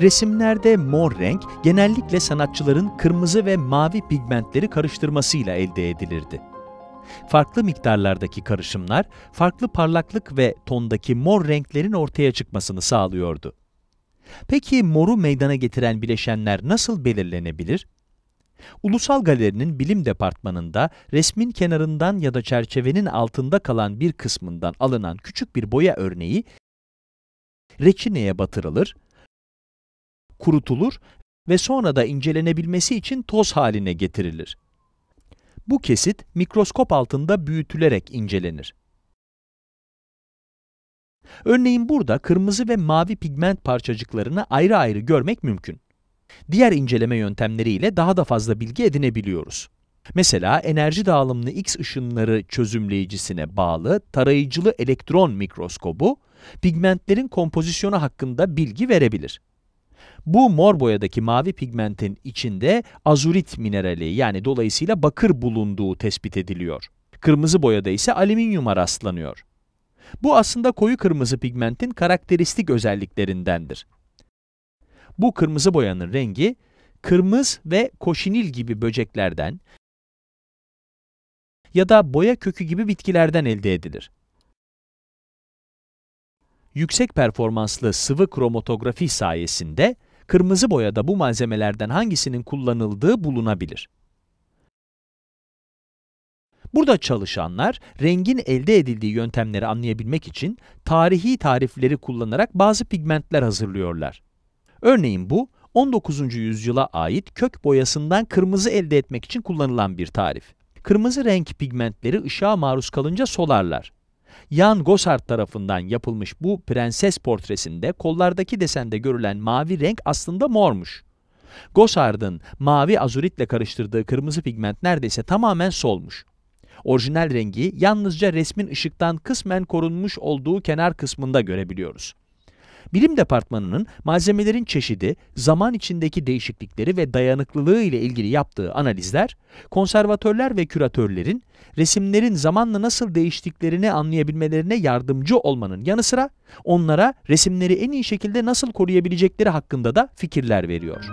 Resimlerde mor renk genellikle sanatçıların kırmızı ve mavi pigmentleri karıştırmasıyla elde edilirdi. Farklı miktarlardaki karışımlar, farklı parlaklık ve tondaki mor renklerin ortaya çıkmasını sağlıyordu. Peki moru meydana getiren bileşenler nasıl belirlenebilir? Ulusal Galeri'nin bilim departmanında resmin kenarından ya da çerçevenin altında kalan bir kısmından alınan küçük bir boya örneği reçineye batırılır, kurutulur ve sonra da incelenebilmesi için toz haline getirilir. Bu kesit mikroskop altında büyütülerek incelenir. Örneğin burada kırmızı ve mavi pigment parçacıklarını ayrı ayrı görmek mümkün. Diğer inceleme yöntemleriyle daha da fazla bilgi edinebiliyoruz. Mesela enerji dağılımlı X ışınları çözümleyicisine bağlı tarayıcılı elektron mikroskobu, pigmentlerin kompozisyonu hakkında bilgi verebilir. Bu mor boyadaki mavi pigmentin içinde azurit minerali yani dolayısıyla bakır bulunduğu tespit ediliyor. Kırmızı boyada ise alüminyuma rastlanıyor. Bu aslında koyu kırmızı pigmentin karakteristik özelliklerindendir. Bu kırmızı boyanın rengi, kırmızı ve koşinil gibi böceklerden ya da boya kökü gibi bitkilerden elde edilir. Yüksek performanslı sıvı kromatografi sayesinde kırmızı boyada bu malzemelerden hangisinin kullanıldığı bulunabilir. Burada çalışanlar, rengin elde edildiği yöntemleri anlayabilmek için tarihi tarifleri kullanarak bazı pigmentler hazırlıyorlar. Örneğin bu, 19. yüzyıla ait kök boyasından kırmızı elde etmek için kullanılan bir tarif. Kırmızı renk pigmentleri ışığa maruz kalınca solarlar. Jan Gossard tarafından yapılmış bu prenses portresinde kollardaki desende görülen mavi renk aslında mormuş. Gossard'ın mavi azuritle karıştırdığı kırmızı pigment neredeyse tamamen solmuş. Orijinal rengi yalnızca resmin ışıktan kısmen korunmuş olduğu kenar kısmında görebiliyoruz. Bilim departmanının malzemelerin çeşidi, zaman içindeki değişiklikleri ve dayanıklılığı ile ilgili yaptığı analizler, konservatörler ve küratörlerin resimlerin zamanla nasıl değiştiklerini anlayabilmelerine yardımcı olmanın yanı sıra onlara resimleri en iyi şekilde nasıl koruyabilecekleri hakkında da fikirler veriyor.